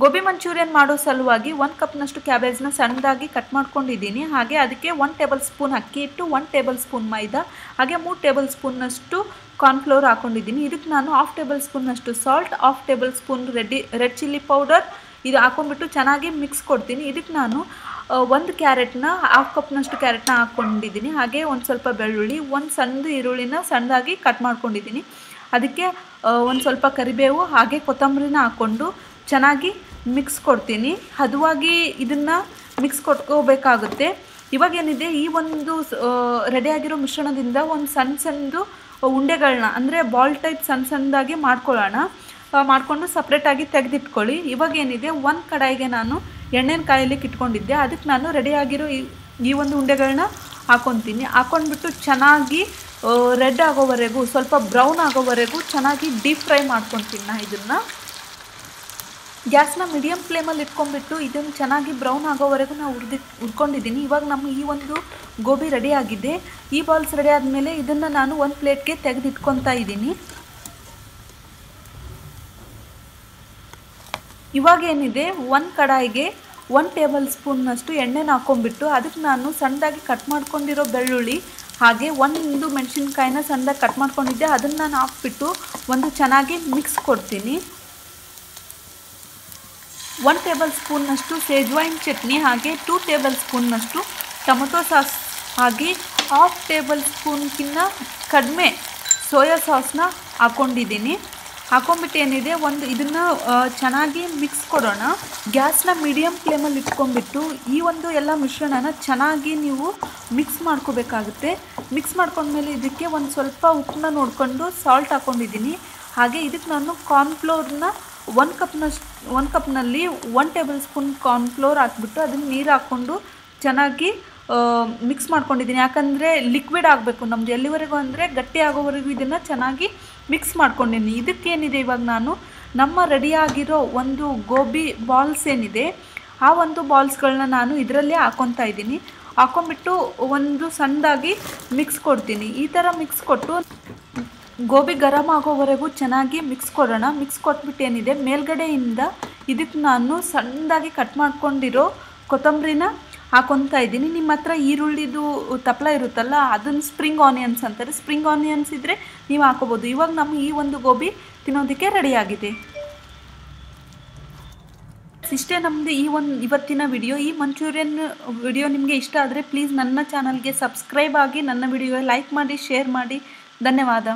Gobi manchurian ಮಾಡೋ ಸಲುವಾಗಿ ಒಂದು ಕಪ್ನಷ್ಟು ಕ್ಯಾಬೇಜ್ನ ಸಣ್ಣದಾಗಿ ಕಟ್ ಮಾಡ್ಕೊಂಡಿದ್ದೀನಿ. ಹಾಗೆ ಅದಕ್ಕೆ ಒನ್ ಟೇಬಲ್ ಸ್ಪೂನ್ ಅಕ್ಕಿ ಇಟ್ಟು ಒನ್ ಟೇಬಲ್ ಸ್ಪೂನ್ ಮೈದಾ, ಹಾಗೆ ಮೂರು ಟೇಬಲ್ ಸ್ಪೂನ್ನಷ್ಟು ಕಾರ್ನ್ಫ್ಲೋರ್ ಹಾಕೊಂಡಿದ್ದೀನಿ. ಇದಕ್ಕೆ ನಾನು half table ಸ್ಪೂನ್ನಷ್ಟು salt, half tablespoon ready red chilli powder ಇದು ಹಾಕೊಂಡ್ಬಿಟ್ಟು ಚೆನ್ನಾಗಿ ಮಿಕ್ಸ್ ಕೊಡ್ತೀನಿ. ಇದಕ್ಕೆ ನಾನು ಒಂದು ಕ್ಯಾರೆಟ್ನ, ಹಾಫ್ ಕಪ್ನಷ್ಟು ಕ್ಯಾರೆಟ್ನ ಹಾಕ್ಕೊಂಡಿದ್ದೀನಿ ಹಾಗೆ ಒಂದು ಸ್ವಲ್ಪ ಬೆಳ್ಳುಳ್ಳಿ, ಒಂದು ಸಣ್ಣ ಈರುಳ್ಳಿನ ಸಣ್ಣದಾಗಿ ಕಟ್ ಮಾಡ್ಕೊಂಡಿದ್ದೀನಿ. ಅದಕ್ಕೆ ಒಂದು ಸ್ವಲ್ಪ ಕರಿಬೇವು, ಹಾಗೆ ಕೊತ್ತಂಬರಿನ ಹಾಕ್ಕೊಂಡು ಚೆನ್ನಾಗಿ ಮಿಕ್ಸ್ ಕೊಡ್ತೀನಿ. ಹದವಾಗಿ ಇದನ್ನು ಮಿಕ್ಸ್ ಕೊಟ್ಕೋಬೇಕಾಗುತ್ತೆ. ಇವಾಗ ಏನಿದೆ, ಈ ಒಂದು ರೆಡಿಯಾಗಿರೋ ಮಿಶ್ರಣದಿಂದ ಒಂದು ಸಣ್ಣ ಸಣ್ಣದು ಉಂಡೆಗಳನ್ನ ಅಂದರೆ ಬಾಲ್ ಟೈಪ್ ಸಣ್ಣ ಸಣ್ಣದಾಗಿ ಮಾಡ್ಕೊಳ್ಳೋಣ. ಮಾಡಿಕೊಂಡು ಸಪ್ರೇಟಾಗಿ ತೆಗೆದಿಟ್ಕೊಳ್ಳಿ. ಇವಾಗ ಏನಿದೆ, ಒಂದು ಕಡಾಯಿಗೆ ನಾನು ಎಣ್ಣೆನ ಕಾಯಲಿಕ್ಕೆ ಇಟ್ಕೊಂಡಿದ್ದೆ ಅದಕ್ಕೆ ನಾನು ರೆಡಿಯಾಗಿರೋ ಈ ಈ ಒಂದು ಉಂಡೆಗಳನ್ನ ಹಾಕೊತೀನಿ. ಹಾಕೊಂಡ್ಬಿಟ್ಟು ಚೆನ್ನಾಗಿ ರೆಡ್ ಆಗೋವರೆಗೂ, ಸ್ವಲ್ಪ ಬ್ರೌನ್ ಆಗೋವರೆಗೂ ಚೆನ್ನಾಗಿ ಡೀಪ್ ಫ್ರೈ ಮಾಡ್ಕೊತೀನಿ ನಾ ಇದನ್ನು. ಗ್ಯಾಸ್ನ ಮೀಡಿಯಮ್ ಫ್ಲೇಮಲ್ಲಿ ಇಟ್ಕೊಂಡ್ಬಿಟ್ಟು ಇದನ್ನು ಚೆನ್ನಾಗಿ ಬ್ರೌನ್ ಆಗೋವರೆಗೂ ನಾವು ಹುರಿದಿ ಉರ್ಕೊಂಡಿದ್ದೀನಿ ಇವಾಗ ನಮ್ಮ ಈ ಒಂದು ಗೋಬಿ ರೆಡಿ ಆಗಿದೆ ಈ ಬಾಲ್ಸ್ ರೆಡಿ ಆದಮೇಲೆ ಇದನ್ನು ನಾನು ಒಂದು ಪ್ಲೇಟ್ಗೆ ತೆಗೆದಿಟ್ಕೊತಾ ಇದ್ದೀನಿ. ಇವಾಗ ಏನಿದೆ? ಒಂದು ಕಡಾಯಿಗೆ ಒನ್ ಟೇಬಲ್ ಸ್ಪೂನ್ನಷ್ಟು ಎಣ್ಣೆನ ಹಾಕೊಂಡ್ಬಿಟ್ಟು ಅದಕ್ಕೆ ನಾನು ಸಣ್ಣದಾಗಿ ಕಟ್ ಮಾಡ್ಕೊಂಡಿರೋ ಬೆಳ್ಳುಳ್ಳಿ, ಹಾಗೆ ಒಂದು ಮೆಣಸಿನ್ಕಾಯಿನ ಸಣ್ಣದಾಗಿ ಕಟ್ ಮಾಡ್ಕೊಂಡಿದ್ದೆ. ಅದನ್ನು ನಾನು ಹಾಕ್ಬಿಟ್ಟು ಒಂದು ಚೆನ್ನಾಗಿ ಮಿಕ್ಸ್ ಕೊಡ್ತೀನಿ. ಒನ್ ಟೇಬಲ್ ಸ್ಪೂನ್ನಷ್ಟು ಸೇಜ್ವೈನ್ ಚಟ್ನಿ ಹಾಗೆ ಟೂ ಟೇಬಲ್ ಸ್ಪೂನ್ನಷ್ಟು ಟೊಮೊಟೊ ಸಾಸ್ ಹಾಗೆ ಹಾಫ್ ಟೇಬಲ್ ಸ್ಪೂನ್ಕಿನ್ನ ಕಡಿಮೆ ಸೋಯಾ ಸಾಸ್ನ ಹಾಕ್ಕೊಂಡಿದ್ದೀನಿ ಹಾಕೊಂಡ್ಬಿಟ್ಟು ಏನಿದೆ ಒಂದು ಇದನ್ನು ಚೆನ್ನಾಗಿ ಮಿಕ್ಸ್ ಕೊಡೋಣ. ಗ್ಯಾಸ್ನ ಮೀಡಿಯಮ್ ಫ್ಲೇಮಲ್ಲಿ ಇಟ್ಕೊಂಡ್ಬಿಟ್ಟು ಈ ಒಂದು ಎಲ್ಲ ಮಿಶ್ರಣನ ಚೆನ್ನಾಗಿ ನೀವು ಮಿಕ್ಸ್ ಮಾಡ್ಕೋಬೇಕಾಗುತ್ತೆ. ಮಿಕ್ಸ್ ಮಾಡ್ಕೊಂಡ್ಮೇಲೆ ಇದಕ್ಕೆ ಒಂದು ಸ್ವಲ್ಪ ಉಪ್ಪನ್ನ ನೋಡಿಕೊಂಡು ಸಾಲ್ಟ್ ಹಾಕ್ಕೊಂಡಿದ್ದೀನಿ ಹಾಗೆ ಇದಕ್ಕೆ ನಾನು ಕಾರ್ನ್ಫ್ಲೋರ್ನ ಒಂದು ಕಪ್ನಷ್ಟು ಒಂದು ಕಪ್ನಲ್ಲಿ ಒನ್ ಟೇಬಲ್ ಸ್ಪೂನ್ ಕಾರ್ನ್ಫ್ಲೋರ್ ಹಾಕ್ಬಿಟ್ಟು ಅದನ್ನು ನೀರು ಹಾಕ್ಕೊಂಡು ಚೆನ್ನಾಗಿ ಮಿಕ್ಸ್ ಮಾಡ್ಕೊಂಡಿದ್ದೀನಿ. ಯಾಕಂದರೆ ಲಿಕ್ವಿಡ್ ಆಗಬೇಕು ನಮ್ಮದು ಎಲ್ಲಿವರೆಗೂ ಅಂದರೆ ಗಟ್ಟಿ ಆಗೋವರೆಗೂ ಇದನ್ನು ಚೆನ್ನಾಗಿ ಮಿಕ್ಸ್ ಮಾಡ್ಕೊಂಡಿದ್ದೀನಿ ಇದಕ್ಕೇನಿದೆ ಇವಾಗ ನಾನು? ನಮ್ಮ ರೆಡಿಯಾಗಿರೋ ಒಂದು ಗೋಬಿ ಬಾಲ್ಸ್ ಏನಿದೆ, ಆ ಒಂದು ಬಾಲ್ಸ್ಗಳನ್ನ ನಾನು ಇದರಲ್ಲೇ ಹಾಕ್ಕೊತಾ ಇದ್ದೀನಿ. ಹಾಕೊಂಡ್ಬಿಟ್ಟು ಒಂದು ಸಣ್ಣದಾಗಿ ಮಿಕ್ಸ್ ಕೊಡ್ತೀನಿ. ಈ ಥರ ಮಿಕ್ಸ್ ಕೊಟ್ಟು ಗೋಬಿ ಗರಂ ಆಗೋವರೆಗೂ ಚೆನ್ನಾಗಿ ಮಿಕ್ಸ್ ಕೊಡೋಣ. ಮಿಕ್ಸ್ ಕೊಟ್ಬಿಟ್ಟು ಏನಿದೆ? ಮೇಲ್ಗಡೆಯಿಂದ ಇದಕ್ಕೆ ನಾನು ಸಣ್ಣದಾಗಿ ಕಟ್ ಮಾಡ್ಕೊಂಡಿರೋ ಕೊತ್ತಂಬರಿನ ಹಾಕೊತಾ ಇದ್ದೀನಿ. ನಿಮ್ಮ ಹತ್ರ ಈರುಳ್ಳಿದು ತಪ್ಪಲ ಇರುತ್ತಲ್ಲ, ಅದನ್ನು ಸ್ಪ್ರಿಂಗ್ ಆನಿಯನ್ಸ್ ಅಂತಾರೆ. ಸ್ಪ್ರಿಂಗ್ ಆನಿಯನ್ಸ್ ಇದ್ದರೆ ನೀವು ಹಾಕೋಬೋದು. ಇವಾಗ ನಮ್ಮ ಈ ಒಂದು ಗೋಬಿ ತಿನ್ನೋದಕ್ಕೆ ರೆಡಿಯಾಗಿದೆ ಇಷ್ಟೇ ನಮ್ಮದು ಈ ಒಂದು ಇವತ್ತಿನ ವಿಡಿಯೋ ಈ ಮಂಚೂರಿಯನ್ ವಿಡಿಯೋ ನಿಮಗೆ ಇಷ್ಟ ಆದರೆ ಪ್ಲೀಸ್ ನನ್ನ ಚಾನಲ್ಗೆ ಸಬ್ಸ್ಕ್ರೈಬ್ ಆಗಿ, ನನ್ನ ವಿಡಿಯೋ ಲೈಕ್ ಮಾಡಿ ಶೇರ್ ಮಾಡಿ. ಧನ್ಯವಾದ.